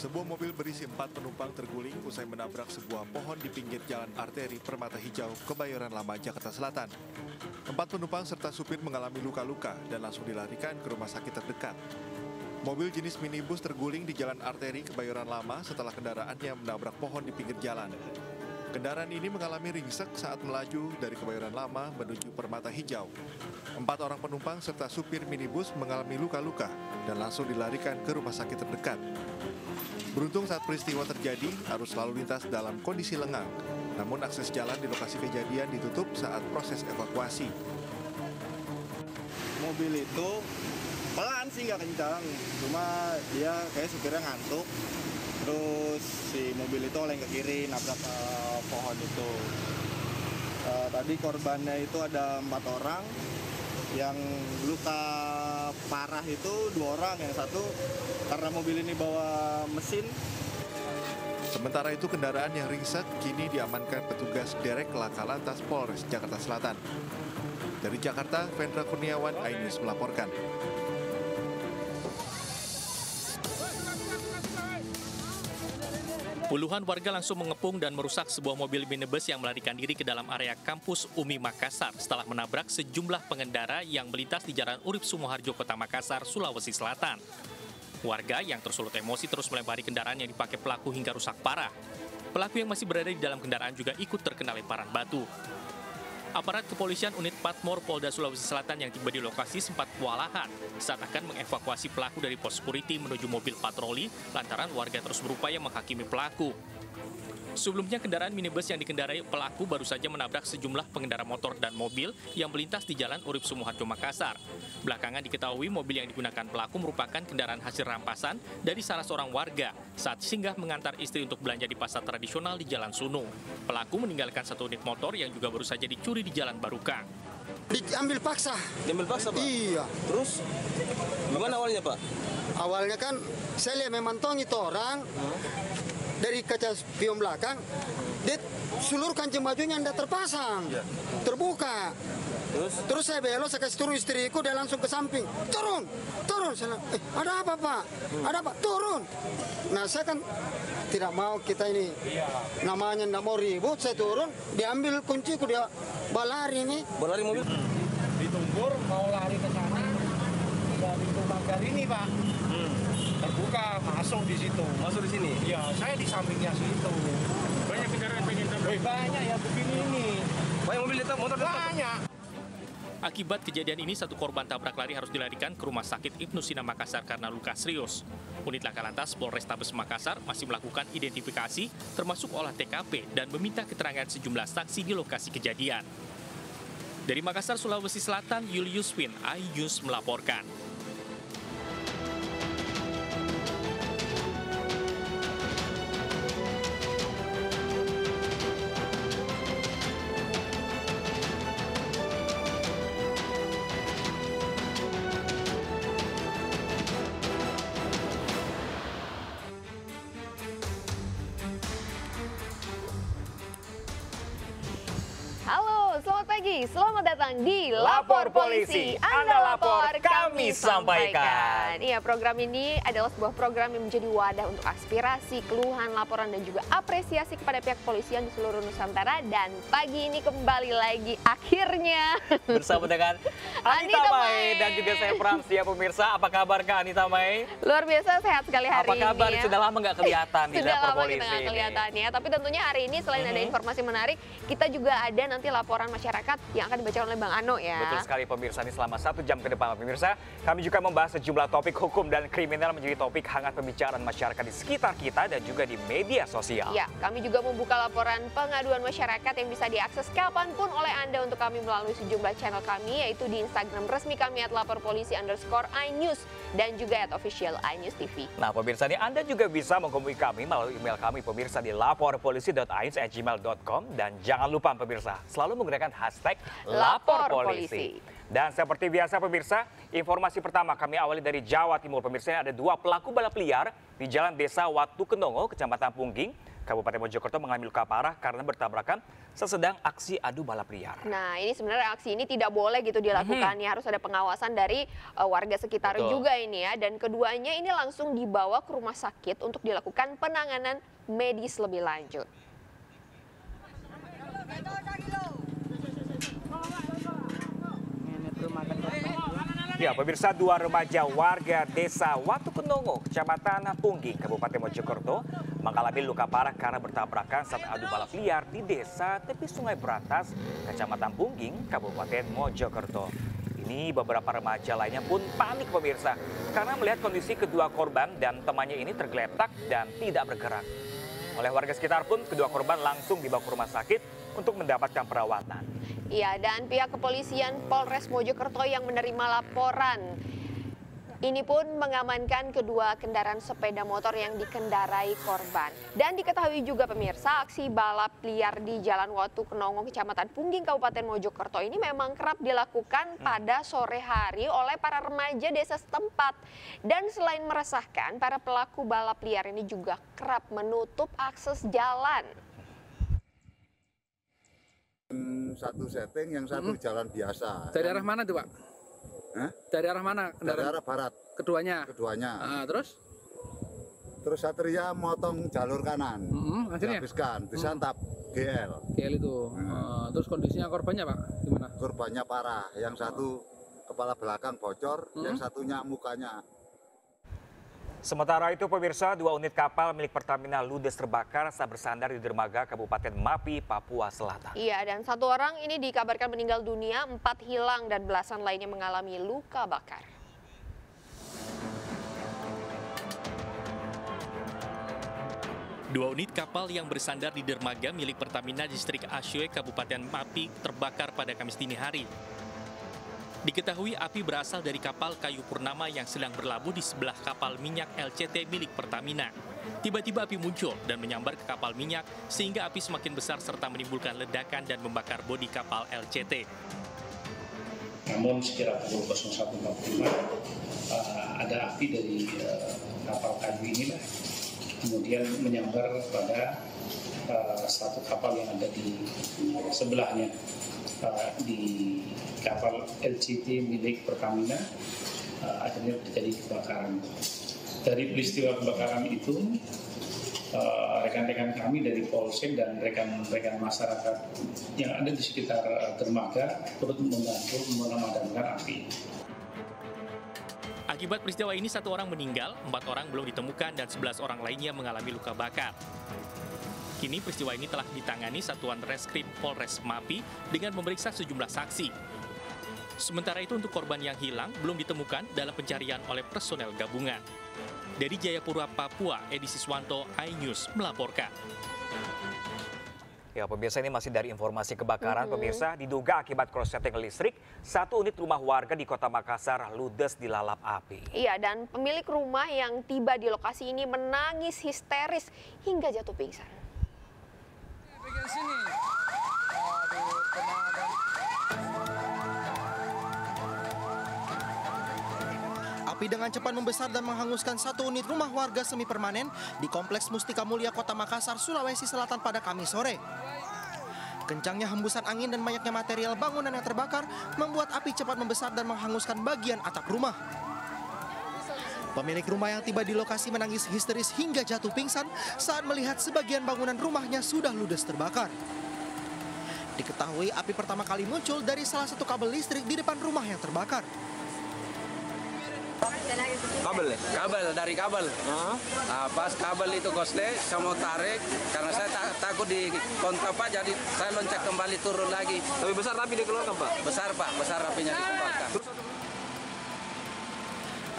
Sebuah mobil berisi empat penumpang terguling usai menabrak sebuah pohon di pinggir jalan arteri Permata Hijau, Kebayoran Lama, Jakarta Selatan. Empat penumpang serta supir mengalami luka-luka dan langsung dilarikan ke rumah sakit terdekat. Mobil jenis minibus terguling di jalan arteri Kebayoran Lama setelah kendaraannya menabrak pohon di pinggir jalan. Kendaraan ini mengalami ringsek saat melaju dari Kebayoran Lama menuju Permata Hijau. Empat orang penumpang serta supir minibus mengalami luka-luka dan langsung dilarikan ke rumah sakit terdekat. Beruntung saat peristiwa terjadi, arus lalu lintas dalam kondisi lengang. Namun akses jalan di lokasi kejadian ditutup saat proses evakuasi. mobil itu pelan sih nggak kencang cuma dia kayak supirnya ngantuk terus si mobil itu oleng ke kiri nabrak ke pohon itu Eh, tadi korbannya itu ada empat orang yang luka parah itu dua orang yang satu karena mobil ini bawa mesin Sementara itu kendaraan yang ringsek kini diamankan petugas Derek Laka Lantas Polres Jakarta Selatan. Dari Jakarta, Vendra Kurniawan, iNews melaporkan. Puluhan warga langsung mengepung dan merusak sebuah mobil minibus yang melarikan diri ke dalam area kampus UMI Makassar setelah menabrak sejumlah pengendara yang melintas di Jalan Urip Sumoharjo, Kota Makassar, Sulawesi Selatan. Warga yang tersulut emosi terus melempari kendaraan yang dipakai pelaku hingga rusak parah. Pelaku yang masih berada di dalam kendaraan juga ikut terkena lemparan batu. Aparat kepolisian unit Patmor Polda Sulawesi Selatan yang tiba di lokasi sempat kewalahan saat akan mengevakuasi pelaku dari pos security menuju mobil patroli lantaran warga terus berupaya menghakimi pelaku. Sebelumnya kendaraan minibus yang dikendarai pelaku baru saja menabrak sejumlah pengendara motor dan mobil yang melintas di Jalan Urip Sumoharjo Makassar. Belakangan diketahui mobil yang digunakan pelaku merupakan kendaraan hasil rampasan dari salah seorang warga saat singgah mengantar istri untuk belanja di pasar tradisional di Jalan Sunung. Pelaku meninggalkan satu unit motor yang juga baru saja dicuri di Jalan Barukang. Diambil paksa. Diambil paksa, Pak? Iya. Terus gimana awalnya, Pak? Awalnya kan saya lihat memantong itu orang dari kaca spion belakang, dia seluruh kancing bajunya tidak terpasang, terbuka. Terus Terus saya belok, saya kasih turun istriku, dia langsung ke samping. Turun, turun. Saya eh, ada apa pak? Ada apa? Turun. Nah saya kan tidak mau kita ini namanya tidak mau ribut. Saya turun, diambil kunciku dia balari nih. berlari mobil? ditumbur mau lari ke sana pintu pagar ini pak terbuka masuk di situ Masuk di sini. ya saya di sampingnya situ banyak kendaraan pengen tabrak banyak ya begini ini Banyak mobil ditabrak, motor ditabrak. banyak Akibat kejadian ini, satu korban tabrak lari harus dilarikan ke Rumah Sakit Ibnu Sina Makassar karena luka serius. Unit Laka Lantas Polrestabes Makassar masih melakukan identifikasi, termasuk olah TKP, dan meminta keterangan sejumlah saksi di lokasi kejadian. Dari Makassar, Sulawesi Selatan, Julius Win, iNews melaporkan. Selamat datang di Lapor Polisi. Anda lapor, kami sampaikan. Iya, program ini adalah sebuah program yang menjadi wadah untuk aspirasi, keluhan, laporan, dan juga apresiasi kepada pihak polisian di seluruh Nusantara. Dan pagi ini kembali lagi akhirnya. Bersama dengan Anita, Anita Mai Mai. dan juga saya Pramsi ya pemirsa. Apa kabar Kak Anita Mai? Luar biasa sehat sekali hari Apa kabar? ini ya. Sudah lama nggak kelihatan di Sudah Lapor lama Polisi kita nggak ini. kelihatan ya. Tapi tentunya hari ini selain ada informasi menarik, kita juga ada nanti laporan masyarakat yang akan dibacakan oleh Bang Ano ya. Betul sekali pemirsa ini selama satu jam ke depan pemirsa. Kami juga membahas sejumlah topik hukum dan kriminal menjadi topik hangat pembicaraan masyarakat di sekitar kita dan juga di media sosial. Ya, kami juga membuka laporan pengaduan masyarakat yang bisa diakses kapan pun oleh Anda untuk kami melalui sejumlah channel kami, yaitu di Instagram resmi kami at lapor polisi underscore iNews dan juga at official iNews TV. Nah pemirsa ini Anda juga bisa menghubungi kami melalui email kami pemirsa di laporpolisi.ais@gmail.com dan jangan lupa pemirsa selalu menggunakan hashtag Lapor Polisi. Dan seperti biasa pemirsa, informasi pertama kami awali dari Jawa Timur. Pemirsa ada dua pelaku balap liar di Jalan Desa Watu Kendongo, Kecamatan Pungging, Kabupaten Mojokerto mengalami luka parah karena bertabrakan sesedang aksi adu balap liar. Nah, ini sebenarnya aksi ini tidak boleh gitu dilakukan ya. Harus ada pengawasan dari uh, warga sekitar Betul. juga ini ya. Dan keduanya ini langsung dibawa ke rumah sakit untuk dilakukan penanganan medis lebih lanjut. Ya, pemirsa dua remaja warga desa Watu Kenongo, Kecamatan Pungging, Kabupaten Mojokerto mengalami luka parah karena bertabrakan saat adu balap liar di desa tepi Sungai Beratas, Kecamatan Pungging, Kabupaten Mojokerto. Ini beberapa remaja lainnya pun panik pemirsa karena melihat kondisi kedua korban dan temannya ini tergeletak dan tidak bergerak. Oleh warga sekitar pun kedua korban langsung dibawa ke rumah sakit untuk mendapatkan perawatan. Iya, dan pihak kepolisian Polres Mojokerto yang menerima laporan ini pun mengamankan kedua kendaraan sepeda motor yang dikendarai korban. Dan diketahui juga pemirsa, aksi balap liar di Jalan Watu Kenongo, Kecamatan Pungging, Kabupaten Mojokerto ini memang kerap dilakukan pada sore hari oleh para remaja desa setempat. Dan selain meresahkan, para pelaku balap liar ini juga kerap menutup akses jalan. Satu setting, yang satu jalan biasa. Dari arah mana tuh Pak? Hah? Dari arah mana? Dari arah barat, Keduanya. keduanya. Ah, terus? Terus Satria motong jalur kanan. Mm-mm, akhirnya? Dihabiskan, disantap GL. GL itu. Ah, terus kondisinya korbannya Pak? Gimana? Korbannya parah. Yang satu kepala belakang bocor, yang Hmm. satunya mukanya Sementara itu pemirsa, dua unit kapal milik Pertamina ludes terbakar saat bersandar di dermaga Kabupaten Mapi, Papua Selatan. Iya, dan satu orang ini dikabarkan meninggal dunia, empat hilang dan belasan lainnya mengalami luka bakar. Dua unit kapal yang bersandar di dermaga milik Pertamina Distrik Asyue Kabupaten Mapi terbakar pada Kamis dini hari. Diketahui api berasal dari kapal kayu purnama yang sedang berlabuh di sebelah kapal minyak LCT milik Pertamina. Tiba-tiba api muncul dan menyambar ke kapal minyak sehingga api semakin besar serta menimbulkan ledakan dan membakar bodi kapal LCT. Namun sekira pukul 01.45 uh, ada api dari uh, kapal kayu inilah kemudian menyambar pada uh, satu kapal yang ada di sebelahnya uh, di kapal LCT milik Pertamina uh, akhirnya terjadi kebakaran. Dari peristiwa kebakaran itu uh, rekan-rekan kami dari Polsek dan rekan-rekan masyarakat yang ada di sekitar uh, dermaga turut membantu memadamkan api. Akibat peristiwa ini satu orang meninggal, empat orang belum ditemukan dan 11 orang lainnya mengalami luka bakar. Kini peristiwa ini telah ditangani Satuan Reskrim Polres Mapi dengan memeriksa sejumlah saksi. Sementara itu untuk korban yang hilang belum ditemukan dalam pencarian oleh personel gabungan. Dari Jayapura, Papua, Edi Siswanto, iNews melaporkan. Ya pemirsa ini masih dari informasi kebakaran pemirsa diduga akibat korsleting listrik satu unit rumah warga di kota Makassar ludes dilalap api. Iya, dan pemilik rumah yang tiba di lokasi ini menangis histeris hingga jatuh pingsan. Api dengan cepat membesar dan menghanguskan satu unit rumah warga semi permanen di Kompleks Mustika Mulia Kota Makassar, Sulawesi Selatan pada Kamis sore. Kencangnya hembusan angin dan banyaknya material bangunan yang terbakar membuat api cepat membesar dan menghanguskan bagian atap rumah. Pemilik rumah yang tiba di lokasi menangis histeris hingga jatuh pingsan saat melihat sebagian bangunan rumahnya sudah ludes terbakar. Diketahui api pertama kali muncul dari salah satu kabel listrik di depan rumah yang terbakar. kabel ya? kabel dari kabel. Nah, pas kabel itu kosle saya mau tarik karena saya ta- takut di kontak pak jadi saya loncat kembali turun lagi. Tapi besar api dikeluarkan pak? Besar pak. Besar apinya dikeluarkan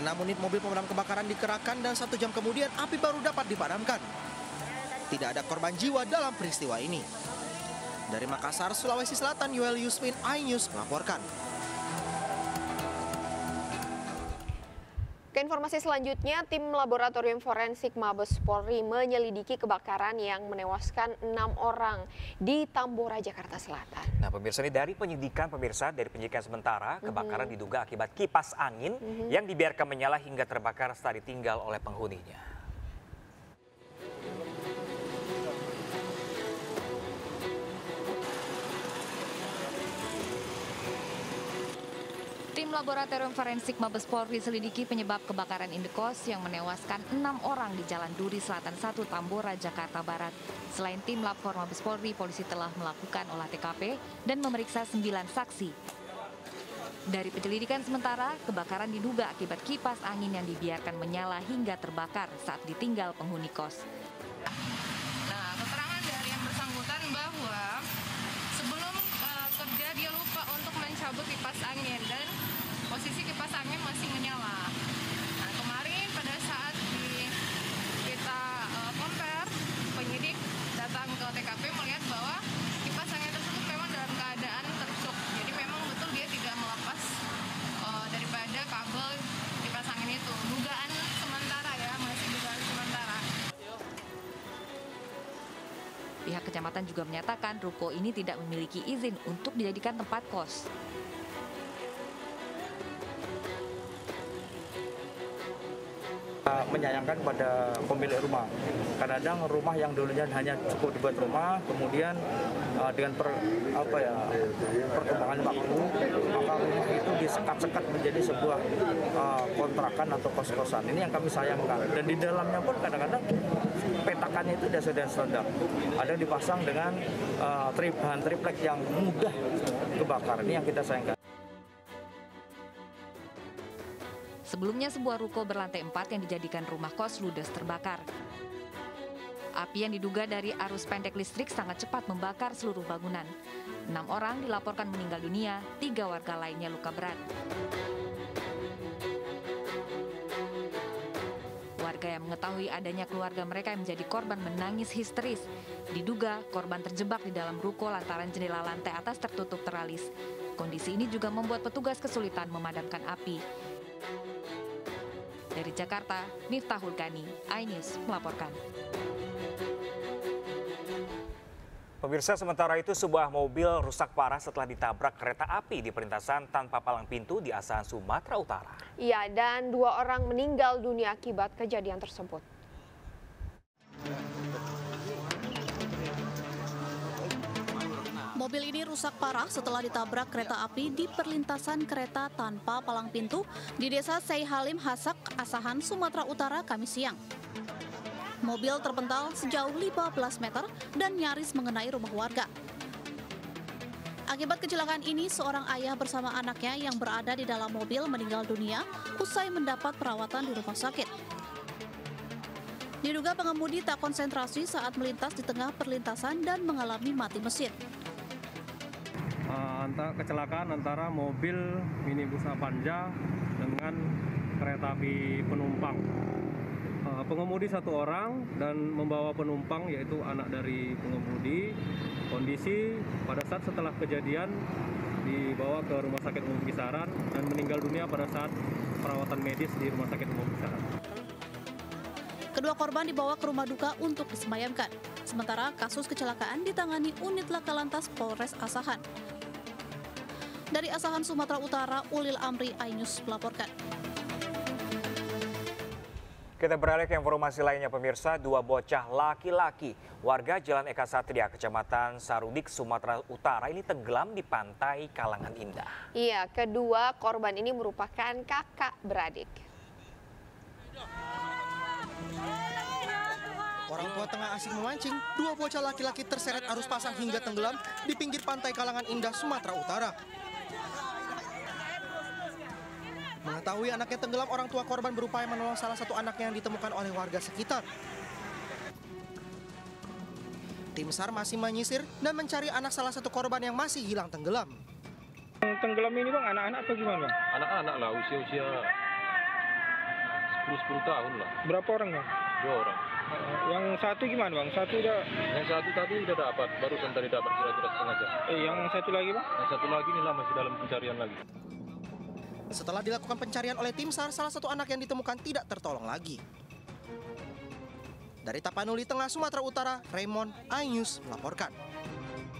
Enam unit mobil pemadam kebakaran dikerahkan dan satu jam kemudian api baru dapat dipadamkan. Tidak ada korban jiwa dalam peristiwa ini. Dari Makassar, Sulawesi Selatan, Yoel Yusmin, iNews melaporkan. Ke informasi selanjutnya, tim laboratorium forensik Mabes Polri menyelidiki kebakaran yang menewaskan enam orang di Tambora, Jakarta Selatan. Nah pemirsa ini dari penyidikan pemirsa dari penyidikan sementara kebakaran Mhm. diduga akibat kipas angin Mhm. yang dibiarkan menyala hingga terbakar setelah ditinggal oleh penghuninya. Tim Laboratorium Forensik Mabes Polri selidiki penyebab kebakaran Indekos yang menewaskan enam orang di Jalan Duri Selatan 1 Tambora, Jakarta Barat. Selain tim Lapor Mabes Polri, polisi telah melakukan olah TKP dan memeriksa sembilan saksi. Dari penyelidikan sementara, kebakaran diduga akibat kipas angin yang dibiarkan menyala hingga terbakar saat ditinggal penghuni kos. Nah, keterangan dari yang bersangkutan bahwa sebelum uh, kerja dia lupa untuk mencabut kipas angin dan masih menyala. Nah, kemarin pada saat di, kita uh, compare, penyidik datang ke TKP melihat bahwa kipas angin tersebut memang dalam keadaan tercuk. Jadi memang betul dia tidak melepas uh, daripada kabel kipas angin itu. Dugaan sementara ya, masih dugaan sementara. Pihak kecamatan juga menyatakan ruko ini tidak memiliki izin untuk dijadikan tempat kos. Menyayangkan pada pemilik rumah. Kadang-kadang rumah yang dulunya hanya cukup dibuat rumah, kemudian uh, dengan per, apa ya perkembangan waktu, maka rumah itu disekat-sekat menjadi sebuah uh, kontrakan atau kos-kosan. Ini yang kami sayangkan. Dan di dalamnya pun kadang-kadang petakannya itu sudah standar. Ada dipasang dengan uh, trip, bahan triplek yang mudah kebakar. Ini yang kita sayangkan. Sebelumnya sebuah ruko berlantai 4 yang dijadikan rumah kos ludes terbakar. Api yang diduga dari arus pendek listrik sangat cepat membakar seluruh bangunan. Enam orang dilaporkan meninggal dunia, tiga warga lainnya luka berat. Warga yang mengetahui adanya keluarga mereka yang menjadi korban menangis histeris. Diduga korban terjebak di dalam ruko lantaran jendela lantai atas tertutup teralis. Kondisi ini juga membuat petugas kesulitan memadamkan api. Dari Jakarta, Miftahul Gani, iNews melaporkan. Pemirsa, sementara itu sebuah mobil rusak parah setelah ditabrak kereta api di perlintasan tanpa palang pintu di Asahan, Sumatera Utara. Iya, dan dua orang meninggal dunia akibat kejadian tersebut. Mobil ini rusak parah setelah ditabrak kereta api di perlintasan kereta tanpa palang pintu di desa Seihalim Hasak, Asahan, Sumatera Utara, Kamis siang. Mobil terpental sejauh 15 meter dan nyaris mengenai rumah warga. Akibat kecelakaan ini, seorang ayah bersama anaknya yang berada di dalam mobil meninggal dunia usai mendapat perawatan di rumah sakit. Diduga pengemudi tak konsentrasi saat melintas di tengah perlintasan dan mengalami mati mesin antara kecelakaan antara mobil minibus Avanza dengan kereta api penumpang. Uh, pengemudi satu orang dan membawa penumpang yaitu anak dari pengemudi. Kondisi pada saat setelah kejadian dibawa ke Rumah Sakit Umum Kisaran dan meninggal dunia pada saat perawatan medis di Rumah Sakit Umum Kisaran. Kedua korban dibawa ke rumah duka untuk disemayamkan. Sementara kasus kecelakaan ditangani unit Laka Lantas Polres Asahan. Dari Asahan, Sumatera Utara, Ulil Amri Ainus melaporkan. Kita beralih ke informasi lainnya pemirsa, dua bocah laki-laki warga Jalan Eka Satria, Kecamatan Sarudik, Sumatera Utara ini tenggelam di pantai Kalangan Indah. Iya, kedua korban ini merupakan kakak beradik. Orang tua tengah asik memancing, dua bocah laki-laki terseret arus pasang hingga tenggelam di pinggir pantai Kalangan Indah, Sumatera Utara. Mengetahui anaknya tenggelam, orang tua korban berupaya menolong salah satu anaknya yang ditemukan oleh warga sekitar. Tim SAR masih menyisir dan mencari anak salah satu korban yang masih hilang tenggelam. Tenggelam ini bang, anak-anak atau gimana bang? Anak-anak lah, usia-usia 10-10 tahun lah. Berapa orang bang? Dua orang. Yang satu gimana bang? Satu udah... Yang satu tadi udah dapat, barusan tadi dapat kira-kira setengah jam. Eh, yang satu lagi bang? Yang satu lagi ini lah masih dalam pencarian lagi. Setelah dilakukan pencarian oleh tim SAR, salah satu anak yang ditemukan tidak tertolong lagi. Dari Tapanuli Tengah, Sumatera Utara, Raymond, iNews melaporkan.